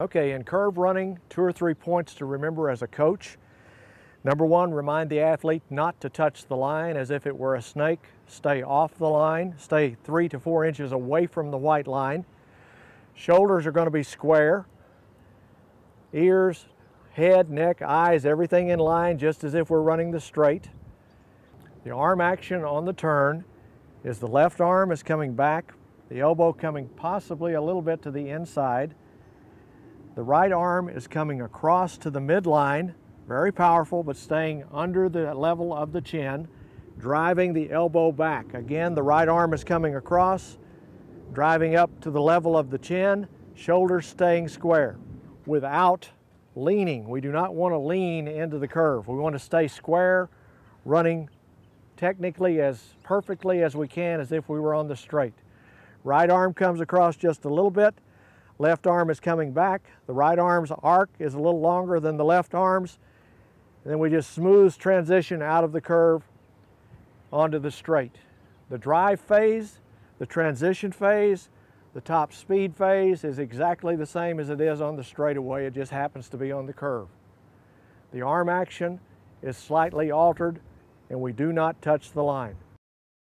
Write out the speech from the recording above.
Okay, in curve running, two or three points to remember as a coach. Number one, remind the athlete not to touch the line as if it were a snake. Stay off the line, stay three to four inches away from the white line. Shoulders are going to be square. Ears, head, neck, eyes, everything in line just as if we're running the straight. The arm action on the turn is the left arm is coming back, the elbow coming possibly a little bit to the inside. The right arm is coming across to the midline, very powerful, but staying under the level of the chin, driving the elbow back. Again, the right arm is coming across, driving up to the level of the chin, shoulders staying square without leaning. We do not want to lean into the curve. We want to stay square, running technically as perfectly as we can as if we were on the straight. Right arm comes across just a little bit. Left arm is coming back. The right arm's arc is a little longer than the left arm's. And then we just smooth transition out of the curve onto the straight. The drive phase, the transition phase, the top speed phase is exactly the same as it is on the straightaway. It just happens to be on the curve. The arm action is slightly altered and we do not touch the line.